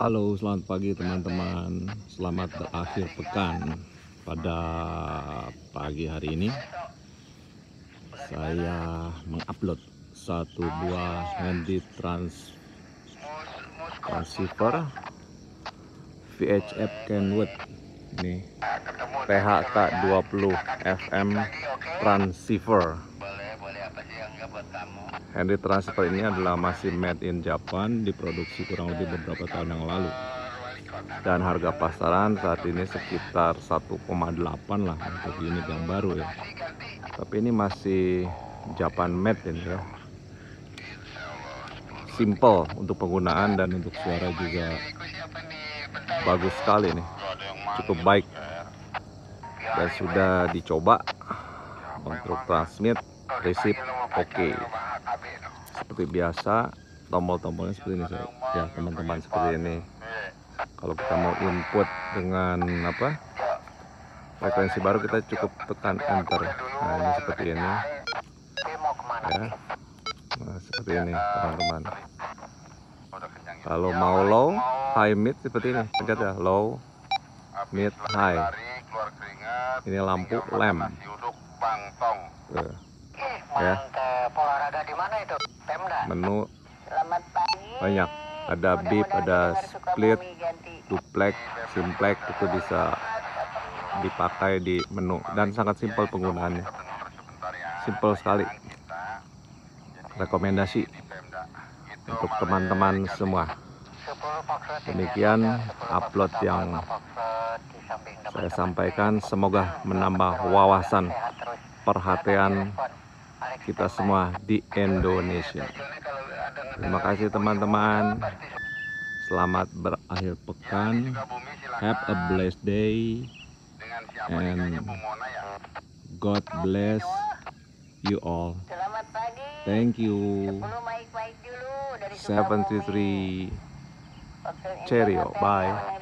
Halo, selamat pagi teman-teman. Selamat berakhir pekan. Pada pagi hari ini, saya mengupload satu buah handy trans transceiver VHF Kenwood ini PHK 20 FM transceiver Handy transceiver ini adalah masih made in Japan diproduksi kurang lebih beberapa tahun yang lalu. Dan harga pasaran saat ini sekitar 1,8 lah untuk unit yang baru ya. Tapi ini masih Japan made ini ya. Simple untuk penggunaan dan untuk suara juga bagus sekali nih. Cukup baik. Dan sudah dicoba untuk transmit receive oke seperti biasa tombol-tombolnya seperti ini ya teman-teman seperti ini kalau kita mau input dengan apa frekuensi baru kita cukup tekan enter nah ini seperti ini ya nah seperti ini teman-teman kalau mau low high mid seperti ini lihat ya low mid high ini lampu lamp Tuh. Ya. Olahraga di mana itu? Pemda? Menu. Selamat pagi. Banyak. Ada beep ada split duplex simplex itu bisa dipakai di menu. Dan sangat simpel penggunaannya. Simpel sekali. Rekomendasi untuk teman-teman semua. Demikian upload yang saya sampaikan. Semoga menambah wawasan perhatian kita semua di Indonesia. Terima kasih teman-teman. Selamat berakhir pekan. Have a blessed day. And God bless you all. Thank you. Belum baik-baik dulu dari 733 Waktu Cheerio, Indonesia bye.